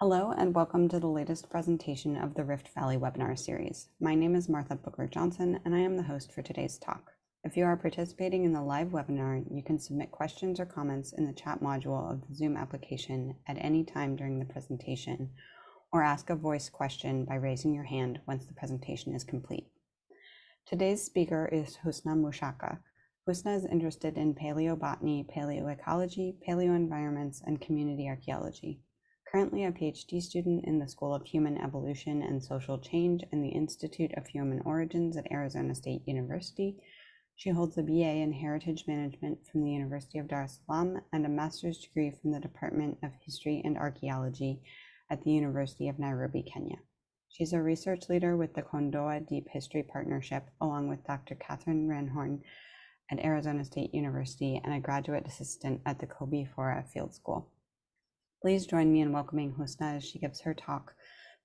Hello, and welcome to the latest presentation of the Rift Valley webinar series. My name is Martha Booker Johnson, and I am the host for today's talk. If you are participating in the live webinar, you can submit questions or comments in the chat module of the Zoom application at any time during the presentation, or ask a voice question by raising your hand once the presentation is complete. Today's speaker is Husna Mashaka. Husna is interested in paleobotany, paleoecology, paleoenvironments, and community archaeology currently a PhD student in the School of Human Evolution and Social Change in the Institute of Human Origins at Arizona State University. She holds a BA in Heritage Management from the University of Dar es Salaam and a master's degree from the Department of History and Archaeology at the University of Nairobi, Kenya. She's a research leader with the Kondoa Deep History Partnership, along with Dr. Catherine Ranhorn at Arizona State University and a graduate assistant at the Koobi Fora Field School. Please join me in welcoming Husna as she gives her talk,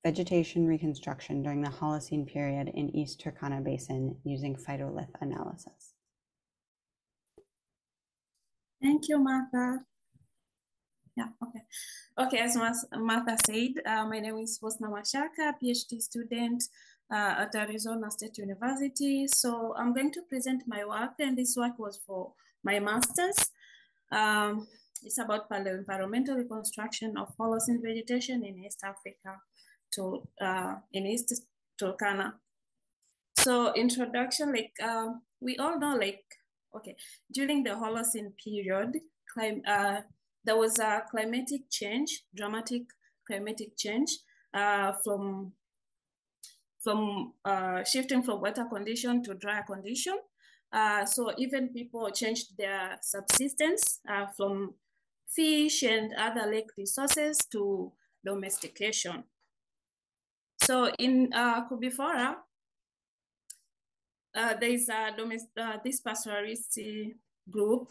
Vegetation Reconstruction During the Holocene Period in East Turkana Basin Using Phytolith Analysis. Thank you, Martha. Yeah, okay. Okay, as Martha said, uh, my name is Husna Mashaka, PhD student uh, at Arizona State University. So I'm going to present my work, and this work was for my master's. Um, it's about paleoenvironmental reconstruction of Holocene vegetation in East Africa to uh, in East Turkana. So introduction, like uh, we all know, like okay, during the Holocene period, clim uh, there was a climatic change, dramatic climatic change uh, from from uh, shifting from wetter condition to drier condition. Uh, so even people changed their subsistence uh, from fish and other lake resources to domestication. So in uh, Koobi Fora, uh, there is a domest uh, this pastoralist group,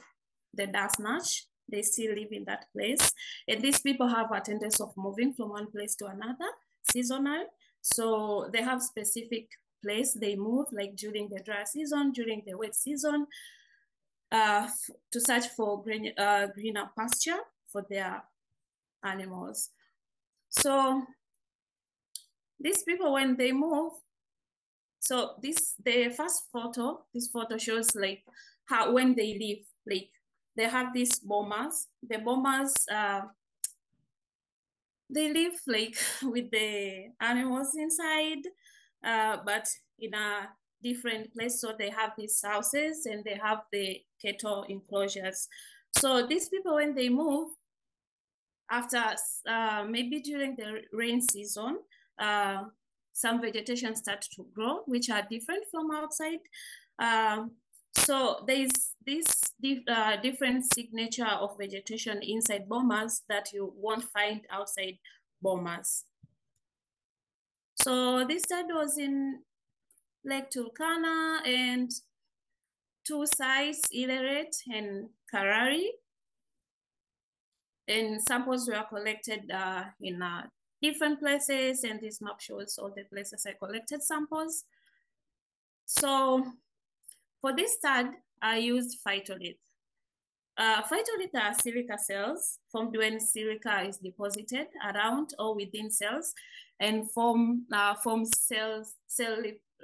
the Daasanach. They still live in that place. And these people have a tendency of moving from one place to another, seasonal. So they have specific place they move, like during the dry season, during the wet season, uh, to search for green, uh, greener pasture for their animals. So these people, when they move, so this the first photo, this photo shows like how when they leave, like they have these bomas. The bomas, uh, they live like with the animals inside, uh, but in a different place. So they have these houses and they have the cattle enclosures. So these people, when they move, after uh, maybe during the rain season, uh, some vegetation starts to grow, which are different from outside. Um, so there is this uh, different signature of vegetation inside bomas that you won't find outside bomas. So this study was in Lake Turkana and two sites, Ileret and Karari. And samples were collected uh, in uh, different places, and this map shows all the places I collected samples. So for this stud, I used phytolith. Uh, phytolith are silica cells formed when silica is deposited around or within cells and form, uh, form cells, cell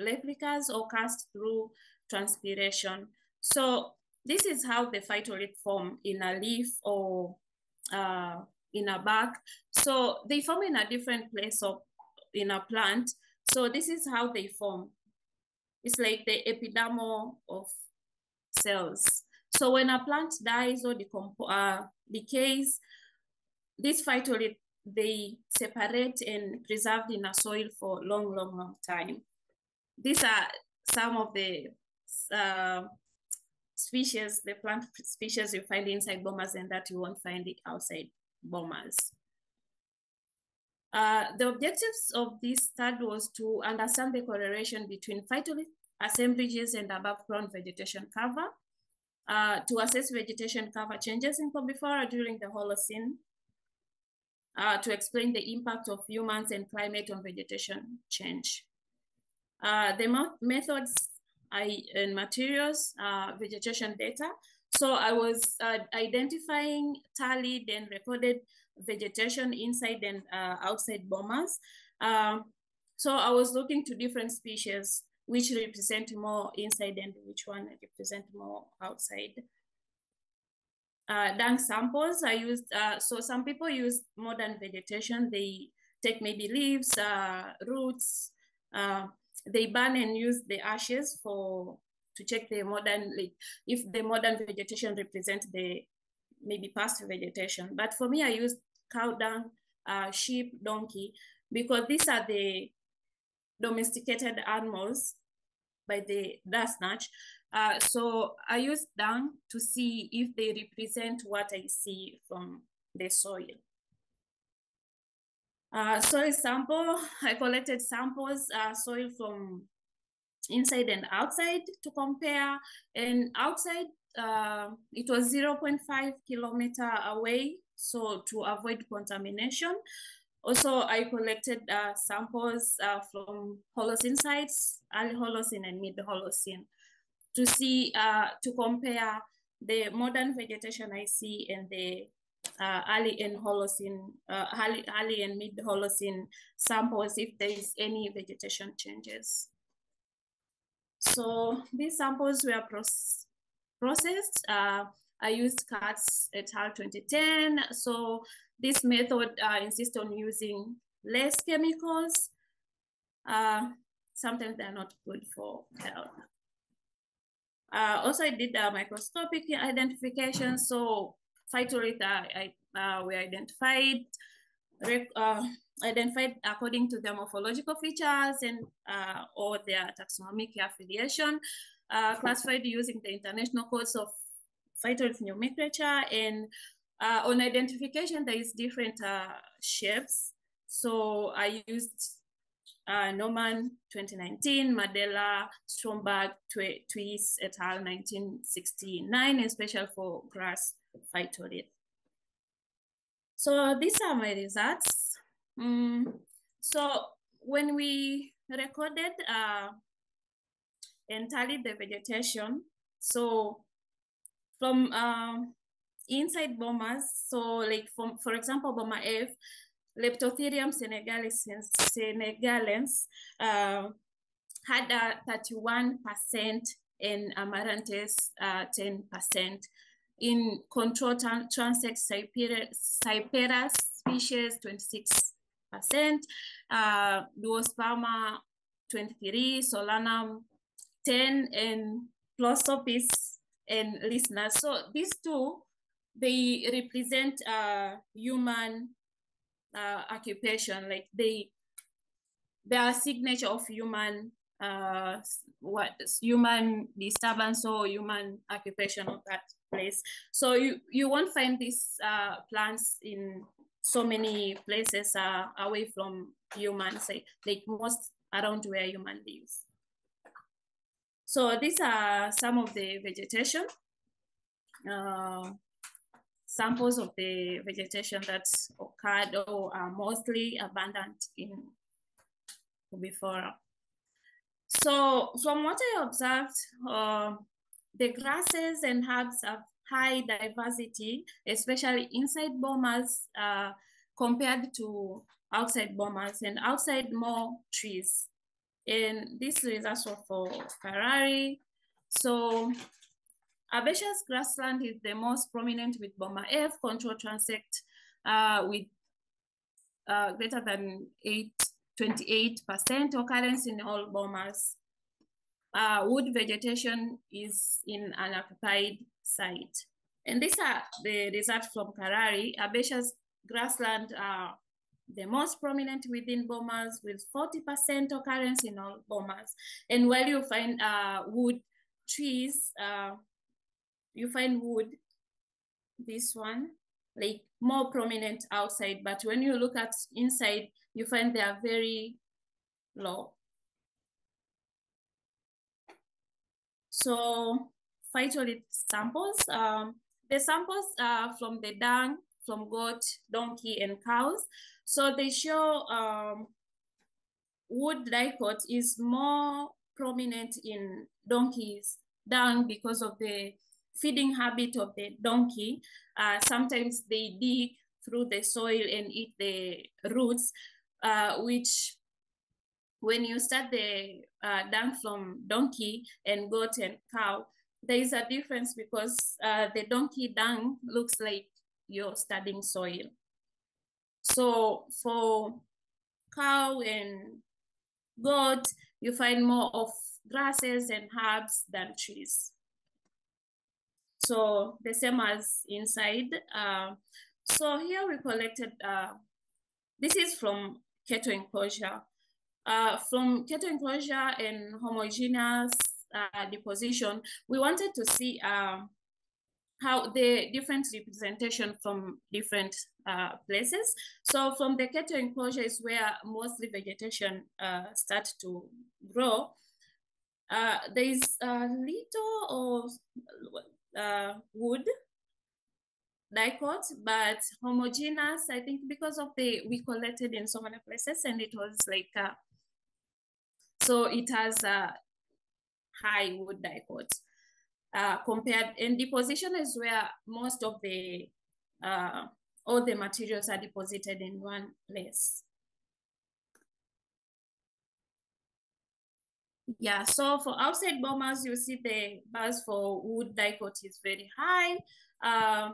replicas or cast through transpiration. So this is how the phytolith form in a leaf or uh, in a bark. So they form in a different place of in a plant. So this is how they form. It's like the epidermal of cells. So when a plant dies or uh, decays, this phytolith, they separate and preserved in a soil for long, long, long time. These are some of the uh, species, the plant species you find inside bomas and that you won't find it outside bomas. Uh, the objectives of this study was to understand the correlation between phytolith assemblages and above ground vegetation cover, uh, to assess vegetation cover changes in Koobi during the Holocene, uh, to explain the impact of humans and climate on vegetation change. Uh, the methods I, and materials, uh, vegetation data. So I was uh, identifying, tallied, and recorded vegetation inside and uh, outside bomas. Um, so I was looking to different species which represent more inside and which one represent more outside. Uh, dung samples I used, uh, so some people use modern vegetation. They take maybe leaves, roots, they burn and use the ashes for to check the modern, like if the modern vegetation represents the maybe past vegetation. But for me, I use cow dung, uh, sheep, donkey, because these are the domesticated animals by the Daasanach. Uh, so I use dung to see if they represent what I see from the soil. Uh, soil sample, I collected samples, uh, soil from inside and outside to compare. And outside, uh, it was 0.5 kilometer away, so to avoid contamination. Also, I collected uh, samples uh, from Holocene sites, early Holocene and mid Holocene, to see, uh, to compare the modern vegetation I see and the uh, early and Holocene, uh, early, early and mid Holocene samples if there is any vegetation changes. So these samples were processed. Uh, I used Katz at al. 2010. So this method uh, insists on using less chemicals. Uh, sometimes they're not good for health. Uh, also, I did a microscopic identification. So phytolith I, uh, were identified, uh, identified according to their morphological features and uh, or their taxonomic affiliation, uh, classified using the international codes of phytolith nomenclature and uh, on identification, there is different uh, shapes. So I used uh, Norman 2019, Madella, Stromberg, Twiss et al. 1969, and special for grass phytolith. So these are my results. Mm, so when we recorded uh, and tallied the vegetation, so from um, inside bomas, so like from, for example, Boma F, Leptothrium senegalensis, senegalens uh, had a 31% and Amaranthus uh, 10%. In control transect Cyperus species, 26%, uh, Duosperma 23, Solanum 10, and Prosopis and listeners. So these two, they represent uh, human uh, occupation, like they, they are signature of human uh, what human disturbance or human occupation of that place. So you, you won't find these uh, plants in so many places uh, away from humans, like, like most around where human lives. So these are some of the vegetation, uh, samples of the vegetation that's occurred or are mostly abundant in before. So from what I observed, uh, the grasses and herbs have high diversity, especially inside bomas uh, compared to outside bomas and outside more trees. And this is also for Karari. So herbaceous grassland is the most prominent with Boma F, control transect uh, with uh, greater than 8, 28% occurrence in all bomas uh, wood vegetation is in an occupied site. And these are the results from Karari. Herbaceous grassland are the most prominent within bomas with 40% occurrence in all bomas. And while you find uh, wood trees, uh, you find wood, this one, like more prominent outside, but when you look at inside, you find they are very low. So phytolith samples, um, the samples are from the dung, from goat, donkey, and cows. So they show um, wood dicot is more prominent in donkeys dung because of the feeding habit of the donkey. Uh, sometimes they dig through the soil and eat the roots, uh, which when you start the uh, dung from donkey and goat and cow, there is a difference because uh, the donkey dung looks like you're studying soil. So for cow and goat, you find more of grasses and herbs than trees. So the same as inside. Uh, so here we collected, uh, this is from cattle enclosure. Uh, from cattle enclosure and homogeneous uh, deposition, we wanted to see um, how the different representation from different uh, places. So from the cattle enclosure is where mostly vegetation uh, start to grow. Uh, there is a little of uh, wood dicot, but homogeneous, I think because of the, we collected in so many places and it was like, uh, so it has a high wood dicot uh, compared, and deposition is where most of the, uh, all the materials are deposited in one place. Yeah, so for outside bomas, you see the bars for wood dicot is very high uh,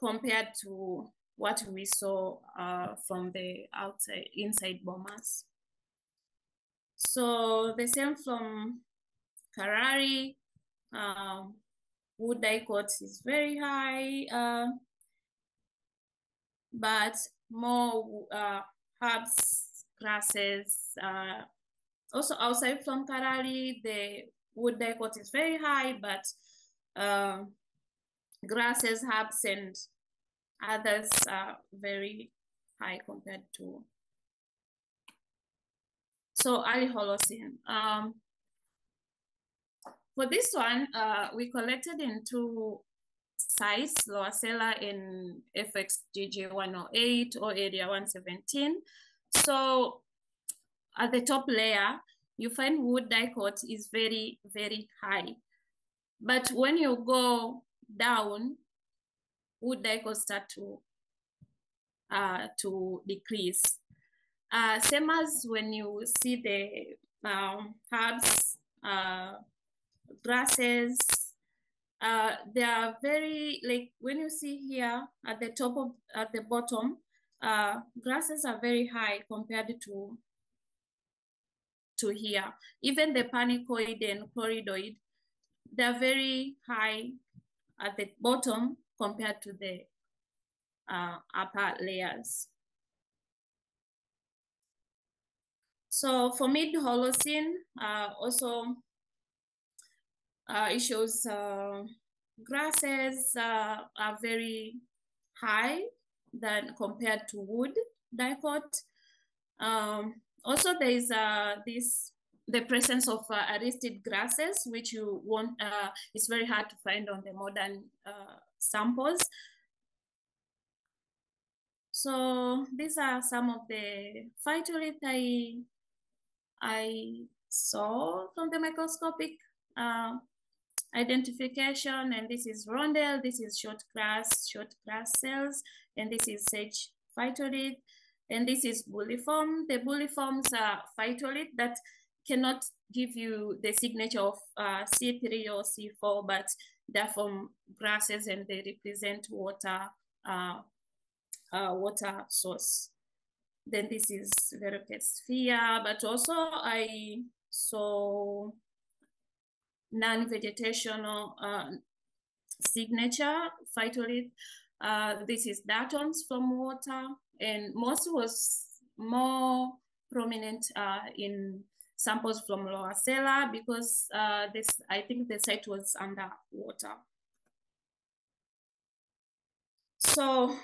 compared to what we saw uh, from the outside inside bomas. So the same from Karari, um, wood dicot is very high, uh, but more uh, herbs grasses. Uh, also outside from Karari, the wood dicot is very high, but uh, grasses, herbs, and others are very high compared to. So early Holocene. Um, for this one, uh, we collected in two sites, Lowasera in FXGG 108 or area 117. So at the top layer, you find wood dicot is very, very high. But when you go down, wood dicot start to, uh, to decrease. Uh, same as when you see the um, herbs, uh, grasses, uh, they are very, like when you see here at the top of, at the bottom, uh, grasses are very high compared to, to here. Even the panicoid and chloridoid, they're very high at the bottom compared to the uh, upper layers. So for mid-Holocene, uh, also uh, it shows uh, grasses uh, are very high than compared to wood dicot. Um, also, there is uh, this the presence of aristid grasses, which you want it's very hard to find on the modern samples. So these are some of the phytolith I, I saw from the microscopic uh, identification. And this is rondel, this is short grass, short grass cells, and this is sage phytolith, and this is bulliform. The bulliforms are phytolith that cannot give you the signature of uh, C3 or C4, but they're from grasses and they represent water, uh, uh, water source. Then this is Verocase sphere, but also I saw non-vegetational uh, signature phytolith. Uh, this is diatoms from water, and most was more prominent uh, in samples from Lowasera because uh, this I think the site was under water. So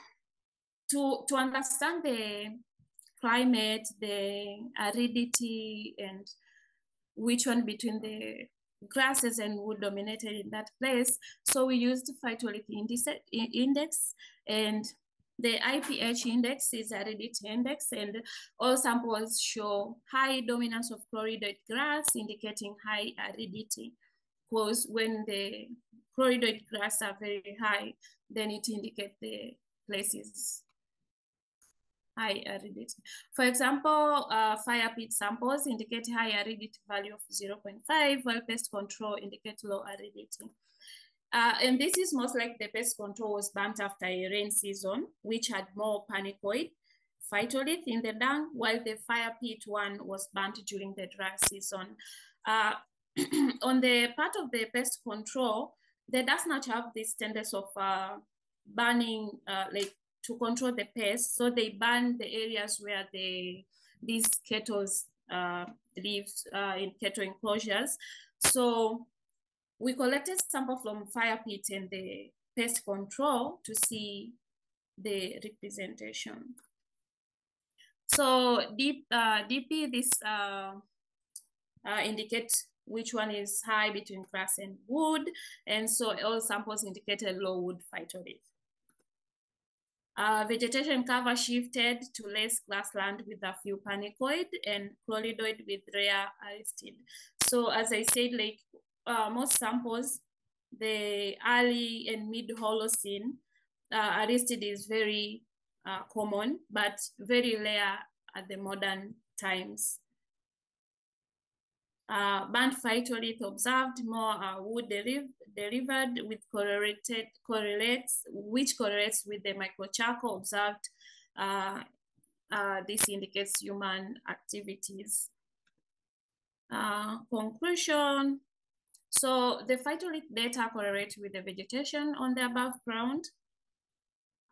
to, to understand the climate, the aridity, and which one between the grasses and wood dominated in that place. So we used phytolith index and the IPH index is aridity index and all samples show high dominance of chloridoid grass indicating high aridity because when the chloridoid grass are very high, then it indicates the places high aridity. For example, uh, fire pit samples indicate high aridity value of 0.5, while pest control indicates low aridity. Uh, and this is most like the pest control was burnt after a rain season, which had more panicoid phytolith in the dung, while the fire pit one was burnt during the dry season. Uh, on the part of the pest control, they does not have this tendency of uh, burning, uh, like to control the pests. So they burn the areas where the these kettles uh, live uh, in kettle enclosures. So we collected sample from fire pit and the pest control to see the representation. So deep, uh, DP, this uh, uh, indicate which one is high between grass and wood. And so all samples indicated low wood phytolith. Uh, vegetation cover shifted to less grassland with a few panicoid and chloridoid with rare aristid. So as I said, like uh, most samples, the early and mid Holocene uh, aristid is very uh, common, but very rare at the modern times. Uh, burnt phytolith observed more uh, wood delivered with correlated correlates which correlates with the microcharcoal observed. Uh, uh, this indicates human activities. Uh, conclusion. So the phytolith data correlate with the vegetation on the above ground.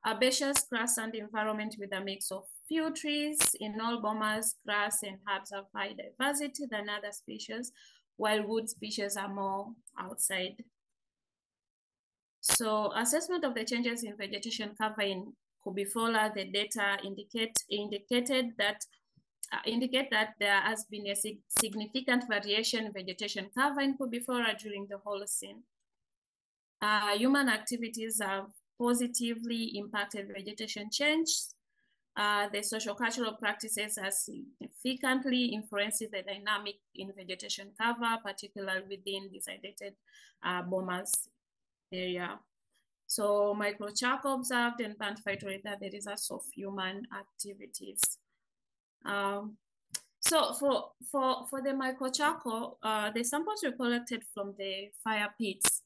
Herbaceous grass and environment with a mix of few trees. In all bomas, grass and herbs have high diversity than other species, while wood species are more outside. So assessment of the changes in vegetation cover in Koobi Fora, the data indicate indicated that indicate that there has been a sig significant variation in vegetation cover in Koobi Fora during the Holocene. Uh, human activities have positively impacted vegetation change. Uh, the social cultural practices have significantly influenced the dynamic in vegetation cover, particularly within designated uh, bomas area. So microcharcoal observed and plant phytolith are the results of human activities. Um, so for, for, for the microcharcoal, uh, the samples were collected from the fire pits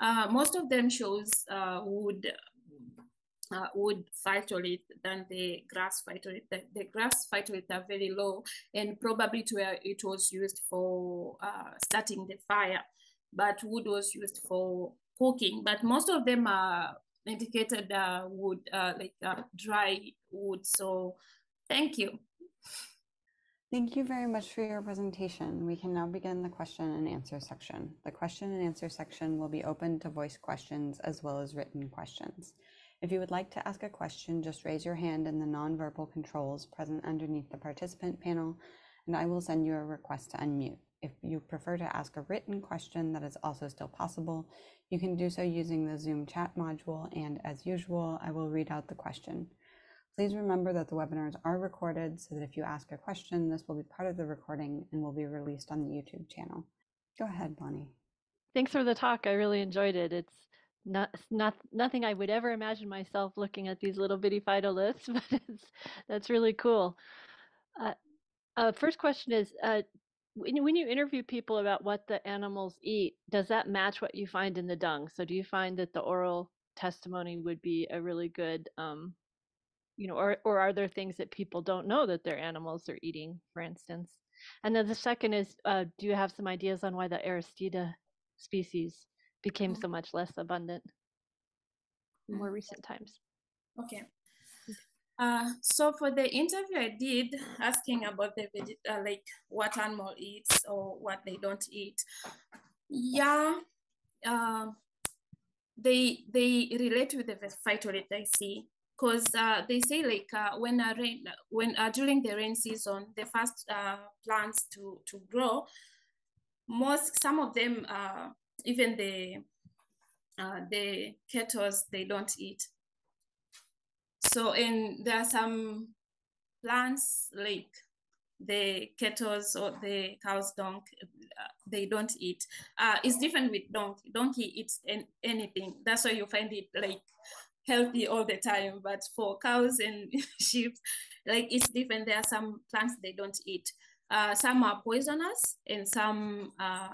uh, most of them shows uh, wood uh, wood phytolith than the grass phytolith. The, the grass phytolith are very low and probably to where it was used for uh, starting the fire, but wood was used for cooking. But most of them are indicated uh, wood, uh, like uh, dry wood. So thank you. Thank you very much for your presentation. We can now begin the question and answer section. The question and answer section will be open to voice questions as well as written questions. If you would like to ask a question, just raise your hand in the nonverbal controls present underneath the participant panel, and I will send you a request to unmute. If you prefer to ask a written question that is also still possible, you can do so using the Zoom chat module, and as usual, I will read out the question. Please remember that the webinars are recorded so that if you ask a question, this will be part of the recording and will be released on the YouTube channel. Go ahead, Bonnie. Thanks for the talk. I really enjoyed it. It's not not nothing I would ever imagine myself looking at these little bitty phytoliths, but it's that's really cool. Uh, uh, first question is, uh, when, when you interview people about what the animals eat, does that match what you find in the dung? So do you find that the oral testimony would be a really good um, you know, or, or are there things that people don't know that their animals are eating, for instance? And then the second is, uh, do you have some ideas on why the Aristida species became mm-hmm. so much less abundant in more recent times? Okay. Uh, so for the interview I did asking about the uh, like what animal eats or what they don't eat, yeah, uh, they they relate with the phytolith I see because uh, they say like uh, when a rain when uh, during the rain season the first uh, plants to to grow most some of them uh, even the uh, the kettles they don't eat so and there are some plants like the kettles or the cow's dung they don't eat. It's different with donkey. Donkey eats en- anything. That's why you find it like healthy all the time. But for cows and sheep, like it's different. There are some plants they don't eat. Uh, some are poisonous and some uh,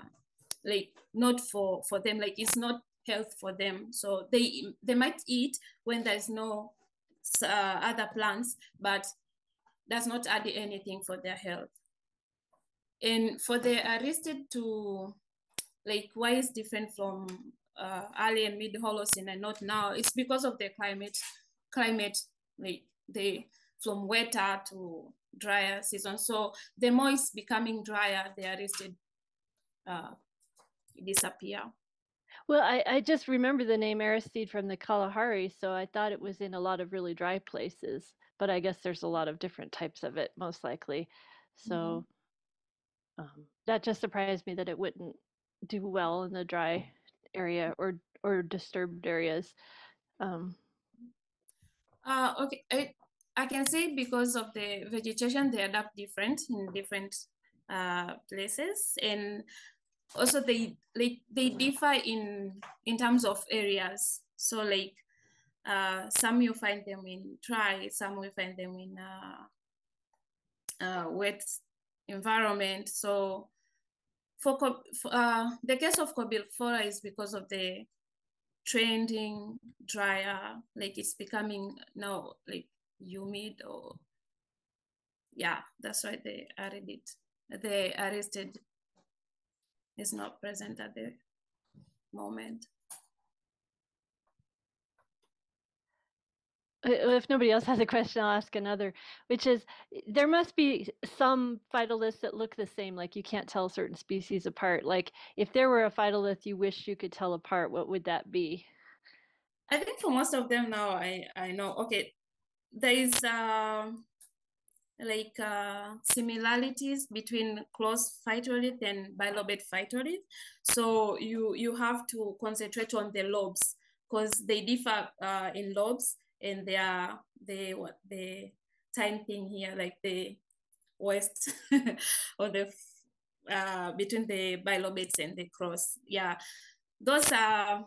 like not for for them. Like it's not health for them. So they they might eat when there's no uh, other plants, but does not add anything for their health. And for the Aristid to like why is different from uh, early and mid Holocene and not now, it's because of the climate, climate like the from wetter to drier season. So the more it's becoming drier, the Aristid uh, disappear. Well, I, I just remember the name Aristida from the Kalahari, so I thought it was in a lot of really dry places. But I guess there's a lot of different types of it, most likely. So um, that just surprised me that it wouldn't do well in the dry area or or disturbed areas. Um, Uh, okay, I, I can say because of the vegetation, they adapt different in different uh, places, and also they like they differ in in terms of areas. So like uh, some you find them in dry, some we find them in uh, uh, wet environment. So for, uh, the case of Koobi Fora is because of the trending drier, like it's becoming now like humid or yeah, that's why the it. the aristid is not present at the moment. If nobody else has a question, I'll ask another, which is there must be some phytoliths that look the same, like you can't tell certain species apart. Like if there were a phytolith you wish you could tell apart, what would that be? I think for most of them now, I I know. Okay, there is um like uh, similarities between close phytolith and bilobate phytolith. So you you have to concentrate on the lobes because they differ uh, in lobes and they are the what the time thing here like the west or the uh, between the bilobates and the cross. Yeah, those are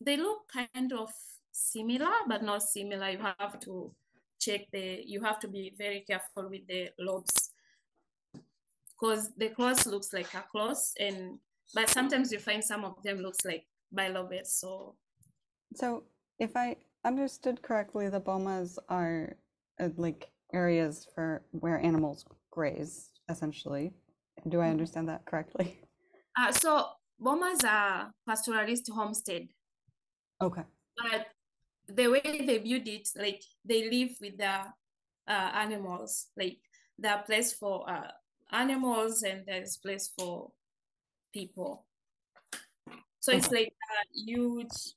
they look kind of similar but not similar. You have to check the. You have to be very careful with the lobes because the cross looks like a cross and but sometimes you find some of them looks like bilobates. So So, if I understood correctly, the bomas are uh, like areas for where animals graze, essentially. Do I understand that correctly? uh, so bomas are pastoralist homestead. Okay. but the way they build it, like they live with the uh, animals, like there are place for uh, animals and there's place for people. So it's like a huge,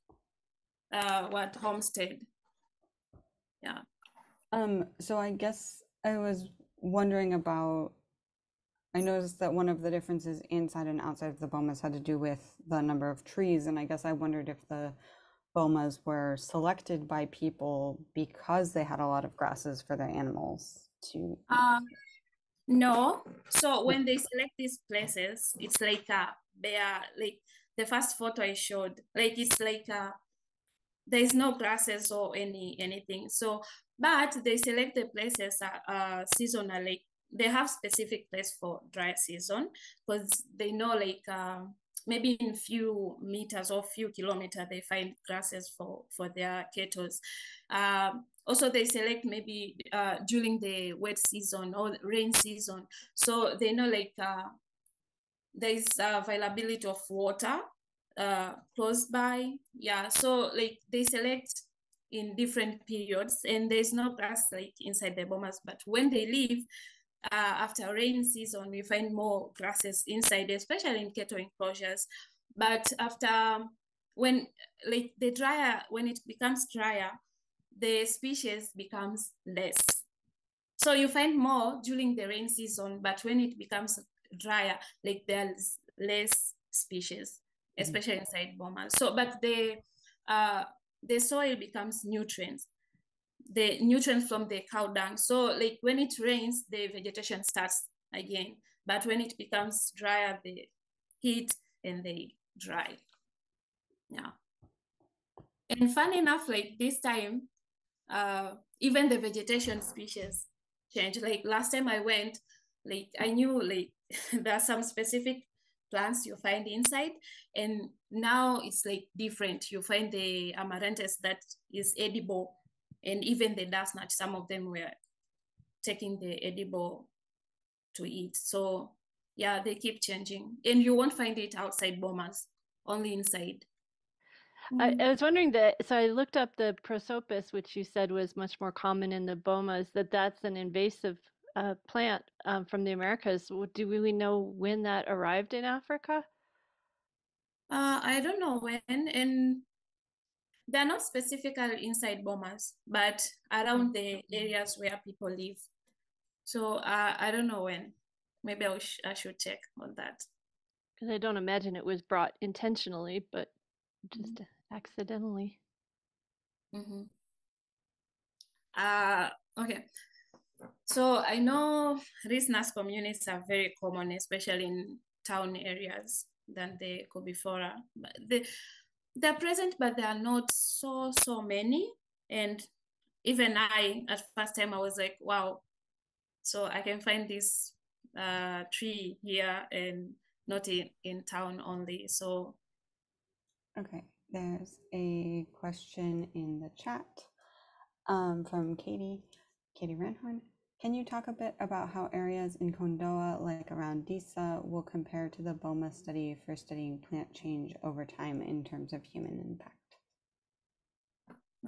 uh, what homestead? Yeah. Um, so I guess I was wondering about, I noticed that one of the differences inside and outside of the bomas had to do with the number of trees, and I guess I wondered if the bomas were selected by people because they had a lot of grasses for their animals to Um, no. So when they select these places, it's like uh, they are like the first photo I showed. Like it's like uh, there is no grasses or any anything. So, but they select the places uh, uh seasonally. They have specific place for dry season because they know like uh, maybe in few meters or few kilometers they find grasses for for their cattle. Um, also, they select maybe uh, during the wet season or rain season, so they know like uh, there is availability of water uh, close by. Yeah, so like they select in different periods, and there's no grass like inside the bomas, But when they leave uh, after rain season, we find more grasses inside, especially in cattle enclosures. But after when like the drier, when it becomes drier, the species becomes less. So you find more during the rain season, but when it becomes drier, like there's less species, especially mm-hmm. inside bomas. So, but the uh, the soil becomes nutrients, the nutrients from the cow dung. So, like when it rains, the vegetation starts again. But when it becomes drier, the heat and they dry. Yeah. And fun enough, like this time, uh, even the vegetation species change. Like last time I went, like I knew like there are some specific plants you find inside, and now it's like different. You find the amaranthus that is edible, and even the Daasanach. Some of them were taking the edible to eat. So yeah, they keep changing, and you won't find it outside bomas, only inside. I, mm. I was wondering that, so I looked up the prosopis, which you said was much more common in the bomas, that that's an invasive uh, plant um, from the Americas. Do we know when that arrived in Africa? Uh, I don't know when, and they're not specifically inside bomas, but around the areas where people live. So uh, I don't know when. Maybe I, sh- I should check on that. Because I don't imagine it was brought intentionally, but just accidentally. Mm-hmm. Uh, okay. So I know Risnas communities are very common, especially in town areas than the Koobi Fora. But they, they're present, but they are not so, so many. And even I, at first time, I was like, wow, so I can find this uh, tree here and not in, in town only. So Okay, there's a question in the chat um, from Katie, Katie Ranhorn. Can you talk a bit about how areas in Kondoa, like around Disa, will compare to the BOMA study for studying plant change over time in terms of human impact?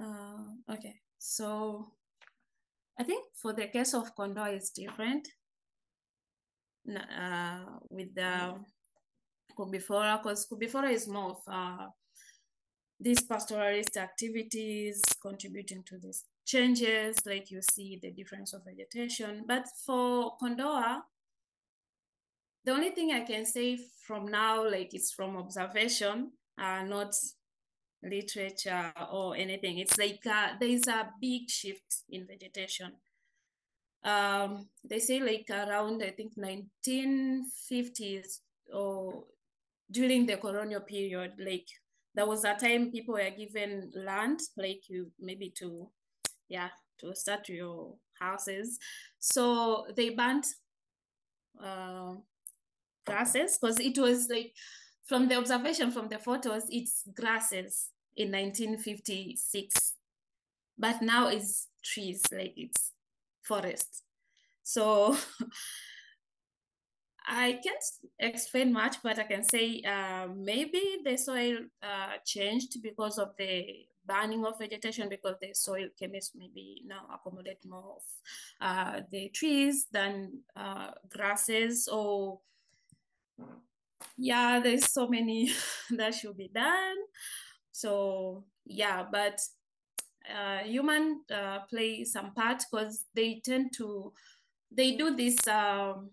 Uh, okay, so I think for the case of Kondoa, it's different. Uh, with the Koobi Fora, because Koobi Fora is more of uh, these pastoralist activities contributing to these changes, like you see the difference of vegetation. But for Kondoa, the only thing I can say from now, like it's from observation, uh, not literature or anything. It's like uh, there is a big shift in vegetation. Um, they say like around I think 1950s or during the colonial period, like there was a time people were given land, like you maybe to, yeah, to start your houses. So they burnt uh, grasses because it was like from the observation from the photos, it's grasses in 1956, but now it's trees, like it's forest. So I can't explain much, but I can say uh, maybe the soil uh, changed because of the burning of vegetation because the soil chemists maybe now accommodate more of uh, the trees than uh, grasses or yeah, there's so many that should be done. So yeah, but uh, human uh, play some part because they tend to they do this um,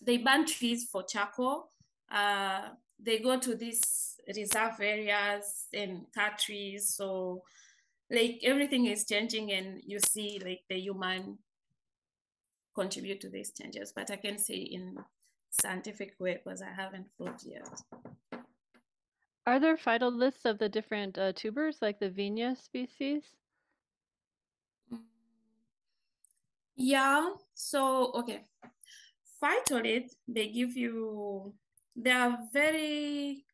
they burn trees for charcoal uh, they go to these reserve areas and countries. so like everything is changing and you see like the human contribute to these changes but i can say in scientific way because i haven't proved yet Are there phytoliths of the different uh, tubers, like the Vigna species? Yeah, so okay. Phytolith, they give you, they are very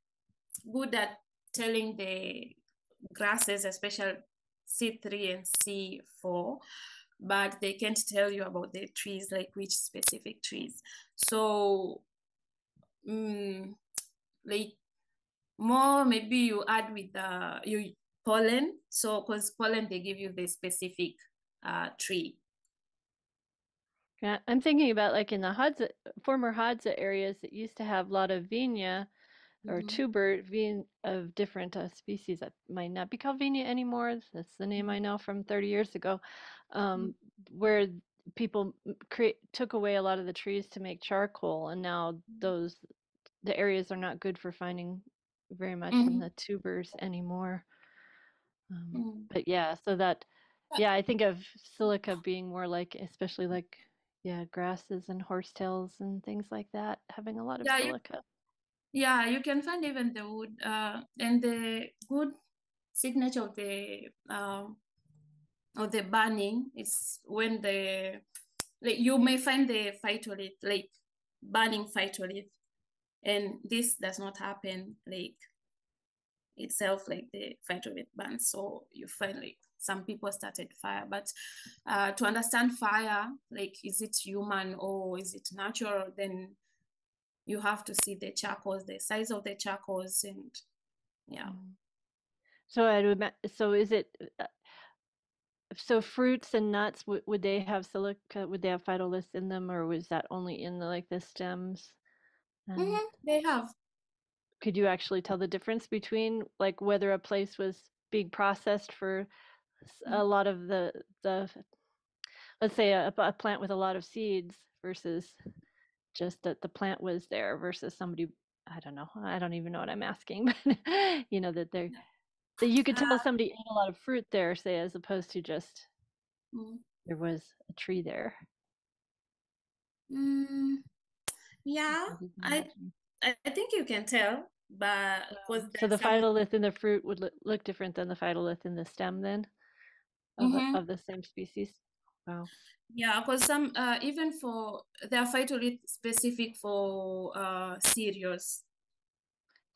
good at telling the grasses, especially C3 and C4, but they can't tell you about the trees, like which specific trees. So, mm, like more maybe you add with the you pollen. So, because pollen, they give you the specific uh, tree. Yeah, I'm thinking about like in the Hadza, former Hadza areas that used to have a lot of Vigna or Mhm. tuber vin of different uh, species that might not be called Vigna anymore. That's the name I know from 30 years ago, um, where people create took away a lot of the trees to make charcoal, and now those the areas are not good for finding very much in Mhm. the tubers anymore. Um, Mm. but yeah, so that yeah, I think of silica being more like, especially like yeah, grasses and horsetails and things like that, having a lot of Yeah, you- silica. Yeah, you can find even the wood uh, and the good signature of the um, of the burning is when the like you may find the phytolith like burning phytolith, and this does not happen like itself like the phytolith burns. So you find like some people started fire, but uh, to understand fire, like is it human or is it natural? Then you have to see the charcoals, the size of the charcoals, and yeah. So I would, so is it, uh, so fruits and nuts, would, would they have silica, would they have phytoliths in them or was that only in the, like the stems? And Mhm, They have. could you actually tell the difference between like whether a place was being processed for a lot of the, the, let's say a, a plant with a lot of seeds versus just that the plant was there versus somebody, I don't know, I don't even know what I'm asking, but you know, that they're, that you could tell somebody ate a lot of fruit there, say, as opposed to just mm, there was a tree there. mm, yeah, As you can I. I think you can tell, but So the some phytolith in the fruit would look, look different than the phytolith in the stem then of, a, Mhm. of the same species. Wow. yeah, because some uh even for there are phytolith specific for uh cereals.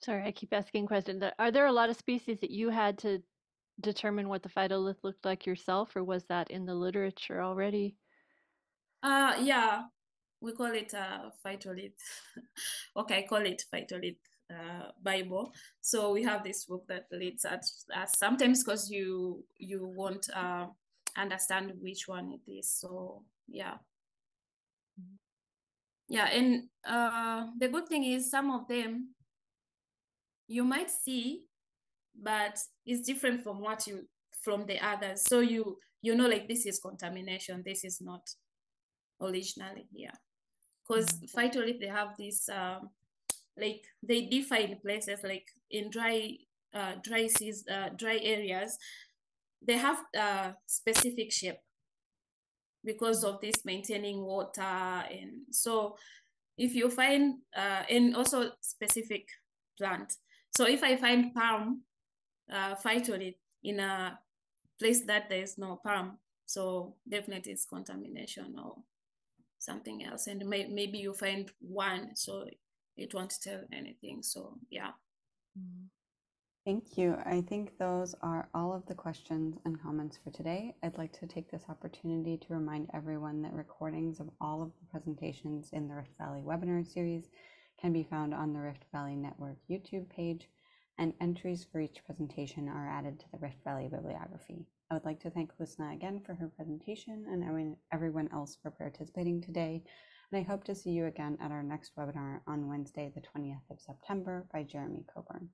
Sorry, I keep asking questions. Are- there a lot of species that you had to determine what the phytolith looked like yourself, or was that in the literature already? Uh yeah, we call it uh phytolith. okay, I call it phytolith uh Bible. So we have this book that leads us, us sometimes because you you won't uh understand which one it is. So yeah. Mhm. Yeah, and uh the good thing is some of them you might see, but it's different from what you from the others. So you you know like this is contamination, this is not originally here. Because phytolith they have this um like they differ in places like in dry uh dry seas uh dry areas they have a specific shape because of this maintaining water and so if you find uh and also specific plant. So if i find palm uh phytolith in a place that there's no palm so definitely it's contamination or something else. And may, maybe you find one so it won't tell anything. So yeah. Mm. Thank you. I think those are all of the questions and comments for today. I'd like to take this opportunity to remind everyone that recordings of all of the presentations in the Rift Valley webinar series can be found on the Rift Valley Network YouTube page, and entries for each presentation are added to the Rift Valley bibliography. I would like to thank Husna again for her presentation and everyone- everyone else for participating today. And I hope to see you again at our next webinar on Wednesday, the 20th of September by Jeremy Coburn.